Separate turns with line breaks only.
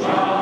じゃあ。